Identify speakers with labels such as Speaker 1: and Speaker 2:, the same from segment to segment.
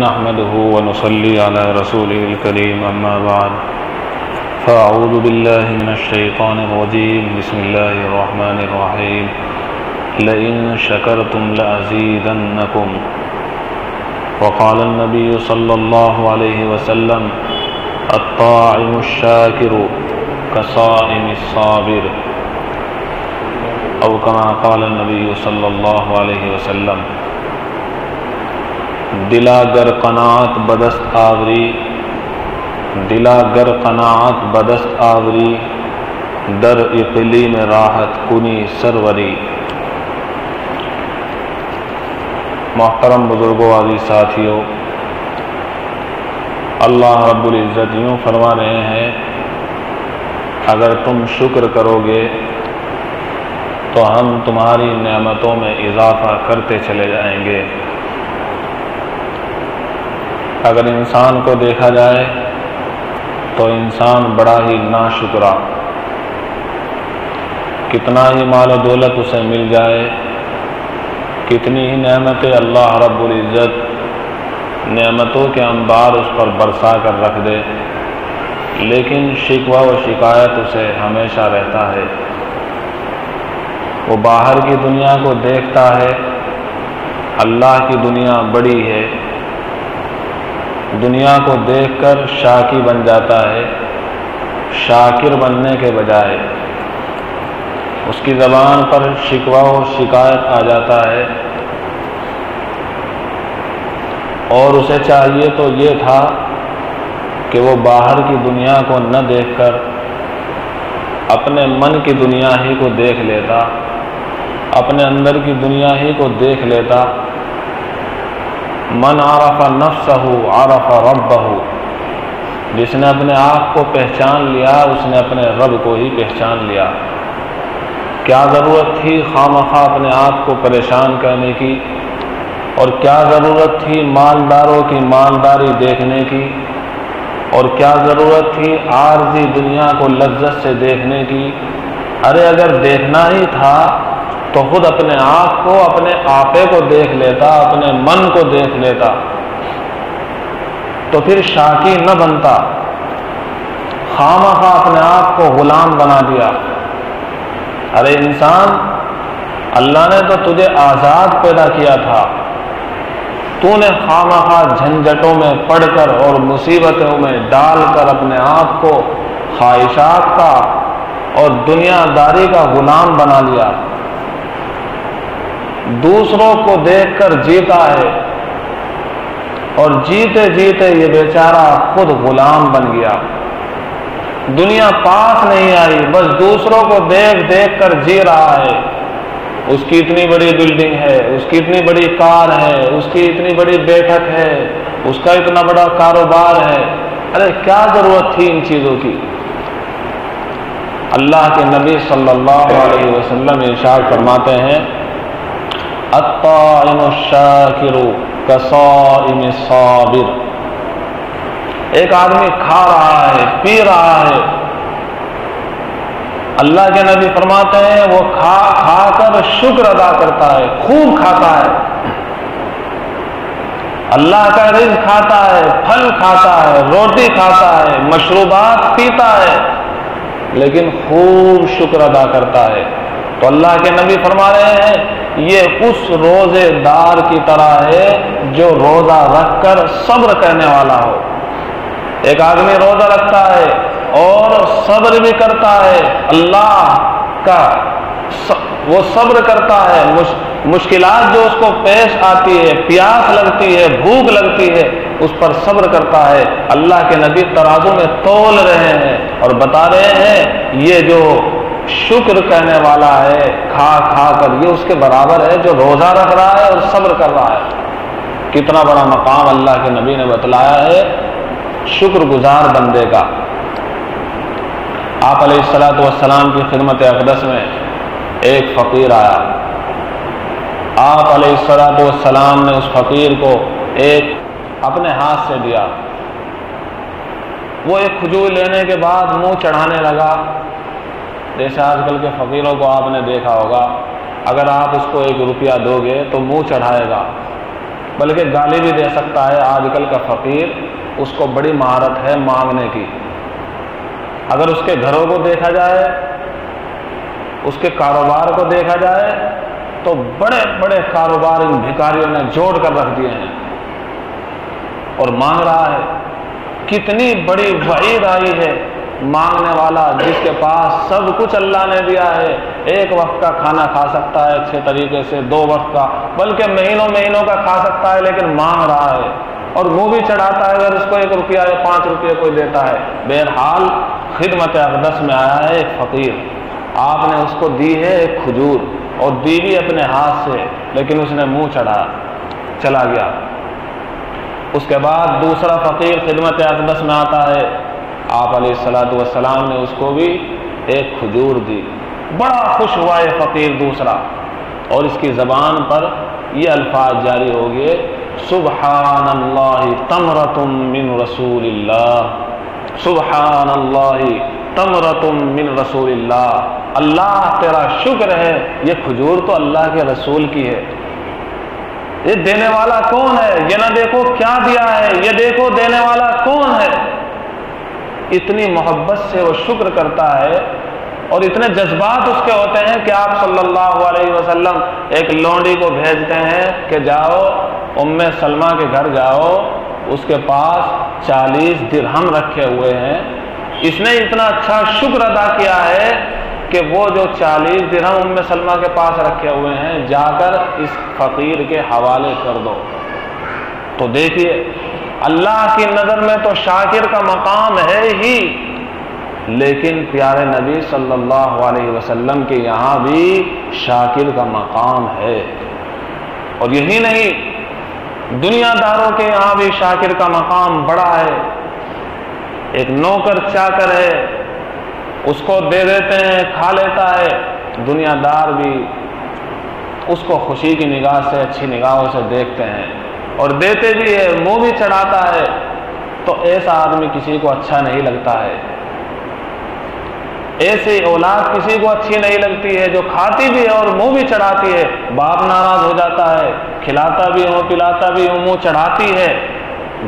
Speaker 1: نحمده ونصلي على رسوله الكريم، أما بعد، فأعوذ بالله من الشيطان الرجيم. بسم الله الرحمن الرحيم. لئن شكرتم لأزيدنكم. وقال النبي صلى الله عليه وسلم، الطاعم الشاكر كصائم الصابر. او كما قال النبي صلى الله عليه وسلم دلا گر قناعت بدست آوری دلا گر قناعت بدست آوری، در اقلی میں راحت کنی سروری۔ محترم بزرگوں، عزیز ساتھیوں، اللہ رب العزت یوں فرما رہے ہیں، اگر تم شکر کرو گے تو ہم تمہاری نعمتوں میں اضافہ کرتے چلے جائیں گے۔ اگر انسان کو دیکھا جائے تو انسان بڑا ہی ناشکرا کتنا ہی مال و دولت اسے مل جائے، کتنی ہی نعمتیں اللہ رب العزت نعمتوں کے انبار اس پر برسا کر رکھ دے، لیکن شکوہ و شکایت اسے ہمیشہ رہتا ہے۔ وہ باہر کی دنیا کو دیکھتا ہے، اللہ کی دنیا بڑی ہے۔ دنیا کو دیکھ کر شاکی بن جاتا ہے، شاکر بننے کے بجائے۔ اس کی زبان پر شکوہ و شکایت آ جاتا ہے۔ اور اسے چاہیے تو یہ تھا کہ وہ باہر کی دنیا کو نہ دیکھ کر اپنے من کی دنیا ہی کو دیکھ لیتا، اپنے اندر کی دنیا ہی کو دیکھ لیتا۔ من عرف نفس ہو عرف رب ہو جس نے اپنے آپ کو پہچان لیا، اس نے اپنے رب کو ہی پہچان لیا۔ کیا ضرورت تھی خواہ مخواہ اپنے آپ کو پریشان کرنے کی؟ اور کیا ضرورت تھی مالداروں کی مالداری دیکھنے کی؟ اور کیا ضرورت تھی عارضی دنیا کو لذت سے دیکھنے کی؟ ارے اگر دیکھنا ہی تھا تو خود اپنے آپ کو، اپنے آپے کو دیکھ لیتا، اپنے من کو دیکھ لیتا۔ تو پھر شاکی نہ بنتا۔ خواہ خواہ اپنے آپ کو غلام بنا دیا۔ ارے انسان، اللہ نے تو تجھے آزاد پیدا کیا تھا۔ تو نے خواہ خواہ جھنجھٹوں میں پڑھ کر اور مصیبتوں میں ڈال کر اپنے آپ کو خواہشات کا اور دنیا داری کا غلام بنا لیا۔ دوسروں کو دیکھ کر جیتا ہے۔ اور جیتے جیتے یہ بیچارہ خود غلام بن گیا۔ دنیا پاس نہیں آئی، بس دوسروں کو دیکھ دیکھ کر جی رہا ہے۔ اس کی اتنی بڑی بلڈنگ ہے، اس کی اتنی بڑی کار ہے، اس کی اتنی بڑی بیٹھک ہے، اس کا اتنا بڑا کاروبار ہے۔ ارے، کیا ضرورت تھی ان چیزوں کی؟ اللہ کے نبی صلی اللہ علیہ وسلم ارشاد فرماتے ہیں الطائم الشاکر کصائم صابر ایک آدمی کھا رہا ہے، پی رہا ہے۔ اللہ کے نبی فرماتے ہیں، وہ کھا کھا کر شکر ادا کرتا ہے، خوب کھاتا ہے۔ اللہ کا رزق کھاتا ہے، پھل کھاتا ہے، روٹی کھاتا ہے، مشروبات پیتا ہے، لیکن خوب شکر ادا کرتا ہے۔ تو اللہ کے نبی فرما رہے ہیں یہ اس روزے دار کی طرح ہے جو روزہ رکھ کر صبر کرنے والا ہو۔ ایک آدمی روزہ رکھتا ہے اور صبر بھی کرتا ہے۔ اللہ کا وہ صبر کرتا ہے۔ مشکلات جو اس کو پیش آتی ہے، پیاس لگتی ہے، بھوک لگتی ہے، اس پر صبر کرتا ہے۔ اللہ کے نبی ترازو میں تول رہے ہیں اور بتا رہے ہیں، یہ جو شکر کہنے والا ہے، کھا کھا کر، یہ اس کے برابر ہے جو روزہ رکھ رہا ہے اور صبر کر رہا ہے۔ کتنا بڑا مقام اللہ کے نبی نے بتلایا ہے شکر گزار بندے کا۔ آپ علیہ السلاۃ والسلام کی خدمت اقدس میں ایک فقیر آیا۔ آپ علیہ السلاۃ والسلام نے اس فقیر کو ایک اپنے ہاتھ سے دیا۔ وہ ایک کھجور لینے کے بعد منہ چڑھانے لگا۔ جیسے آج کل کے فقیروں کو آپ نے دیکھا ہوگا، اگر آپ اس کو ایک روپیہ دو گے تو منہ چڑھائے گا۔ بلکہ گالی بھی دے سکتا ہے آج کل کا فقیر اس کو بڑی مہارت ہے مانگنے کی۔ اگر اس کے گھروں کو دیکھا جائے، اس کے کاروبار کو دیکھا جائے، تو بڑے بڑے کاروبار ان بھکاریوں نے جوڑ کر رکھ دیے ہیں۔ اور مانگ رہا ہے، کتنی بڑی وعید آئی ہے۔ مانگنے والا جس کے پاس سب کچھ اللہ نے دیا ہے، ایک وقت کا کھانا کھا سکتا ہے اچھے طریقے سے، دو وقت کا، بلکہ مہینوں مہینوں کا کھا سکتا ہے لیکن مانگ رہا ہے۔ اور منہ بھی چڑھاتا ہے، اگر اس کو ایک روپیہ یا پانچ روپیہ کوئی دیتا ہے۔ بہرحال خدمت اقدس میں آیا ہے ایک فقیر۔ آپ نے اس کو دی ہے ایک کھجور اور دی بھی اپنے ہاتھ سے، لیکن اس نے منہ چڑھا، چلا گیا۔ اس کے بعد دوسرا فقیر خدمت اقدس میں آتا ہے۔ آپ علیہ السلاۃ والسلام نے اس کو بھی ایک کھجور دی۔ بڑا خوش ہوا یہ فقیر دوسرا۔ اور اس کی زبان پر یہ الفاظ جاری ہو گئے سبحان اللہ تمرتم من رسول اللہ سبحان اللہ تمرتم من رسول اللہ اللہ تیرا شکر ہے، یہ کھجور تو اللہ کے رسول کی ہے۔ یہ دینے والا کون ہے؟ یہ نہ دیکھو کیا دیا ہے، یہ دیکھو دینے والا کون ہے۔ اتنی محبت سے وہ شکر کرتا ہے اور اتنے جذبات اس کے ہوتے ہیں کہ آپ صلی اللہ علیہ وسلم ایک لونڈی کو بھیجتے ہیں کہ جاؤ، ام سلمہ کے گھر جاؤ، اس کے پاس چالیس درہم رکھے ہوئے ہیں۔ اس نے اتنا اچھا شکر ادا کیا ہے کہ وہ جو چالیس درہم ام سلمہ کے پاس رکھے ہوئے ہیں، جا کر اس فقیر کے حوالے کر دو۔ تو دیکھیے اللہ کی نظر میں تو شاکر کا مقام ہے ہی۔ لیکن پیارے نبی صلی اللہ علیہ وسلم کے یہاں بھی شاکر کا مقام ہے۔ اور یہی نہیں، دنیا داروں کے یہاں بھی شاکر کا مقام بڑا ہے۔ ایک نوکر چاکر ہے، اس کو دے دیتے ہیں، کھا لیتا ہے۔ دنیا دار بھی اس کو خوشی کی نگاہ سے، اچھی نگاہوں سے دیکھتے ہیں۔ اور دیتے بھی ہے، منہ بھی چڑھاتا ہے، تو ایسا آدمی کسی کو اچھا نہیں لگتا ہے۔ ایسی اولاد کسی کو اچھی نہیں لگتی ہے، جو کھاتی بھی ہے اور منہ بھی چڑھاتی ہے، باپ ناراض ہو جاتا ہے، کھلاتا بھی ہوں، پلاتا بھی ہوں، منہ چڑھاتی ہے۔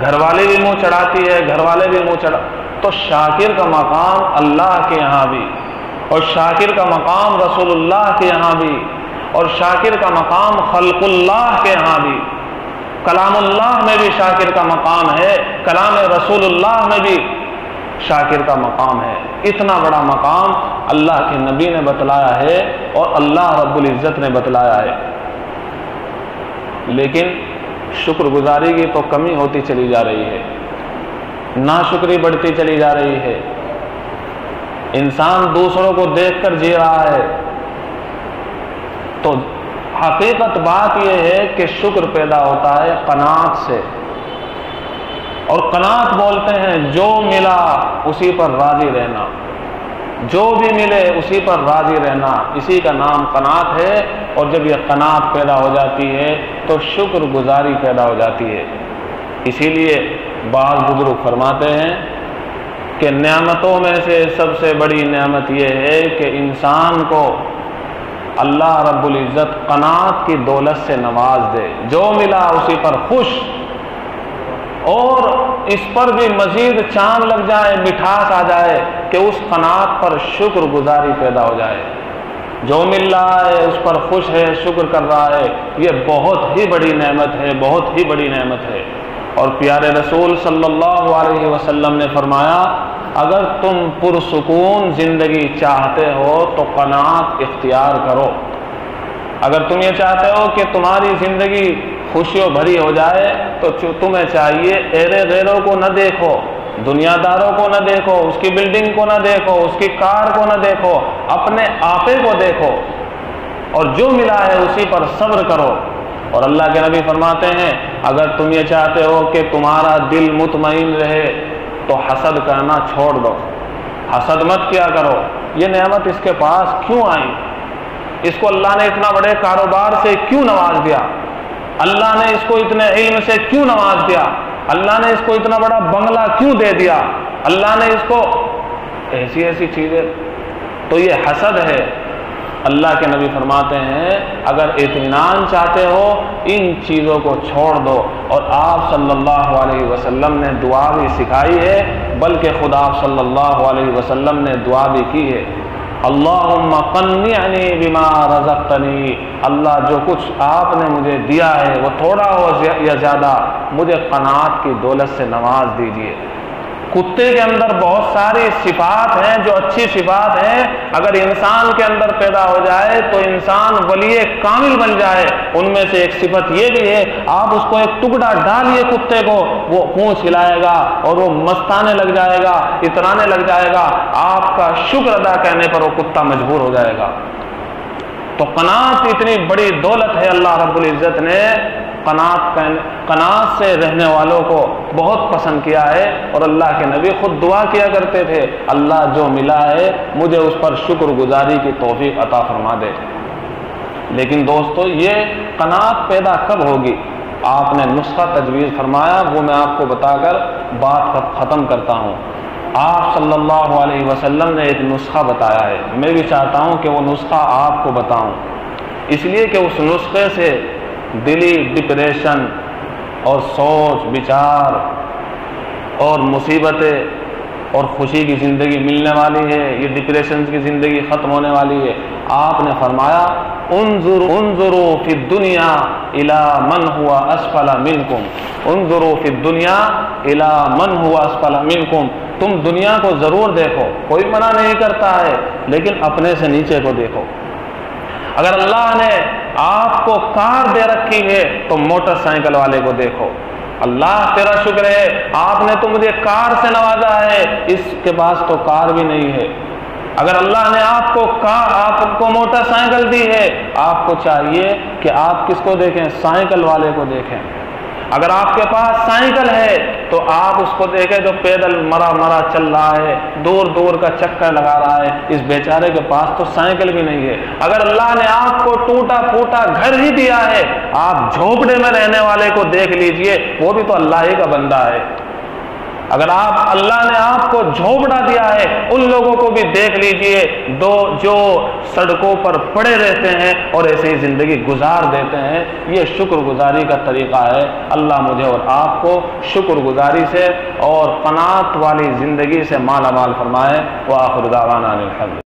Speaker 1: گھر والے بھی منہ چڑھاتی ہے گھر والے بھی منہ چڑھا۔ تو شاکر کا مقام اللہ کے یہاں بھی، اور شاکر کا مقام رسول اللہ کے یہاں بھی، اور شاکر کا مقام خلق اللہ کے یہاں بھی۔ کلام اللہ میں بھی شاکر کا مقام ہے، کلام رسول اللہ میں بھی شاکر کا مقام ہے۔ اتنا بڑا مقام اللہ کے نبی نے بتلایا ہے اور اللہ رب العزت نے بتلایا ہے۔ لیکن شکر گزاری کی تو کمی ہوتی چلی جا رہی ہے۔ نا شکری بڑھتی چلی جا رہی ہے۔ انسان دوسروں کو دیکھ کر جی رہا ہے۔ تو حقیقت بات یہ ہے کہ شکر پیدا ہوتا ہے قناعت سے۔ اور قناعت بولتے ہیں جو ملا اسی پر راضی رہنا۔ جو بھی ملے اسی پر راضی رہنا۔ اسی کا نام قناعت ہے۔ اور جب یہ قناعت پیدا ہو جاتی ہے تو شکر گزاری پیدا ہو جاتی ہے۔ اسی لیے بعض بزرگ فرماتے ہیں کہ نعمتوں میں سے سب سے بڑی نعمت یہ ہے کہ انسان کو اللہ رب العزت قناعت کی دولت سے نواز دے۔ جو ملا اسی پر خوش۔ اور اس پر بھی مزید چاند لگ جائے، مٹھاس آ جائے کہ اس قناعت پر شکر گزاری پیدا ہو جائے۔ جو مل رہا ہے، اس پر خوش ہے، شکر کر رہا ہے۔ یہ بہت ہی بڑی نعمت ہے، بہت ہی بڑی نعمت ہے۔ اور پیارے رسول صلی اللہ علیہ وسلم نے فرمایا اگر تم پرسکون زندگی چاہتے ہو تو قناعت اختیار کرو۔ اگر تم یہ چاہتے ہو کہ تمہاری زندگی خوشیوں بھری ہو جائے، تو تمہیں چاہیے ایرے غیروں کو نہ دیکھو دنیا داروں کو نہ دیکھو، اس کی بلڈنگ کو نہ دیکھو، اس کی کار کو نہ دیکھو، اپنے آپے کو دیکھو۔ اور جو ملا ہے اسی پر صبر کرو۔ اور اللہ کے نبی فرماتے ہیں، اگر تم یہ چاہتے ہو کہ تمہارا دل مطمئن رہے تو حسد کرنا چھوڑ دو۔ حسد مت کیا کرو۔ یہ نعمت اس کے پاس کیوں آئی اس کو اللہ نے اتنا بڑے کاروبار سے کیوں نواز دیا؟ اللہ نے اس کو اتنے علم سے کیوں نواز دیا؟ اللہ نے اس کو اتنا بڑا بنگلہ کیوں دے دیا؟ اللہ نے اس کو ایسی ایسی چیزیں تو یہ حسد ہے۔ اللہ کے نبی فرماتے ہیں، اگر اطمینان چاہتے ہو، ان چیزوں کو چھوڑ دو۔ اور آپ صلی اللہ علیہ وسلم نے دعا بھی سکھائی ہے، بلکہ خدا صلی اللہ علیہ وسلم نے دعا بھی کی ہے۔ اللہ قنعنی بما رزقتنی۔ اللہ جو کچھ آپ نے مجھے دیا ہے، وہ تھوڑا ہو یا زیادہ، مجھے قناعت کی دولت سے نواز دیجیے کتے کے اندر بہت ساری صفات ہیں جو اچھی صفات ہیں۔ اگر انسان کے اندر پیدا ہو جائے تو انسان ولی کامل بن جائے۔ ان میں سے ایک صفت یہ بھی ہے، آپ اس کو ایک ٹکڑا ڈالیے کتے کو، وہ پونچھ ہلائے گا اور وہ مستانے لگ جائے گا، اترانے لگ جائے گا۔ آپ کا شکر ادا کرنے پر وہ کتا مجبور ہو جائے گا۔ تو قناعت اتنی بڑی دولت ہے اللہ رب العزت نے قناعت قناعت سے رہنے والوں کو بہت پسند کیا ہے اور اللہ کے نبی خود دعا کیا کرتے تھے۔ اللہ جو ملا ہے، مجھے اس پر شکر گزاری کی توفیق عطا فرما دے۔ لیکن دوستو، یہ قناعت پیدا کب ہوگی؟ آپ نے نسخہ تجویز فرمایا، وہ میں آپ کو بتا کر بات ختم کرتا ہوں۔ آپ صلی اللہ علیہ وسلم نے ایک نسخہ بتایا ہے۔ میں بھی چاہتا ہوں کہ وہ نسخہ آپ کو بتاؤں۔ اس لیے کہ اس نسخے سے دلی ڈپریشن اور سوچ بچار اور مصیبتیں اور خوشی کی زندگی ملنے والی ہے، یہ ڈپریشن کی زندگی ختم ہونے والی ہے۔ آپ نے فرمایا، انظر انظرو فی دنیا الا من ہوا اسفل منکم۔ انظرو فی دنیا الا من ہوا اسفل منکم۔ تم دنیا کو ضرور دیکھو، کوئی منع نہیں کرتا ہے، لیکن اپنے سے نیچے کو دیکھو۔ اگر اللہ نے آپ کو کار دے رکھی ہے تو موٹر سائیکل والے کو دیکھو۔ اللہ تیرا شکر ہے، آپ نے تو مجھے کار سے نوازا ہے، اس کے پاس تو کار بھی نہیں ہے۔ اگر اللہ نے آپ کو کار، آپ کو موٹر سائیکل دی ہے، آپ کو چاہیے کہ آپ کس کو دیکھیں؟ سائیکل والے کو دیکھیں۔ اگر آپ کے پاس سائیکل ہے تو آپ اس کو دیکھیں جو پیدل مرا مرا چل رہا ہے، دور دور کا چکر لگا رہا ہے۔ اس بیچارے کے پاس تو سائیکل بھی نہیں ہے۔ اگر اللہ نے آپ کو ٹوٹا پھوٹا گھر ہی دیا ہے، آپ جھوپڑے میں رہنے والے کو دیکھ لیجیے، وہ بھی تو اللہ ہی کا بندہ ہے۔ اگر آپ اللہ نے آپ کو جھوپڑا دیا ہے، ان لوگوں کو بھی دیکھ لیجیے۔ دو جو سڑکوں پر پڑے رہتے ہیں اور ایسے ہی زندگی گزار دیتے ہیں، یہ شکر گزاری کا طریقہ ہے۔ اللہ مجھے اور آپ کو شکر گزاری سے اور قناعت والی زندگی سے مالا مال فرمائے۔ وہ آخر الحمد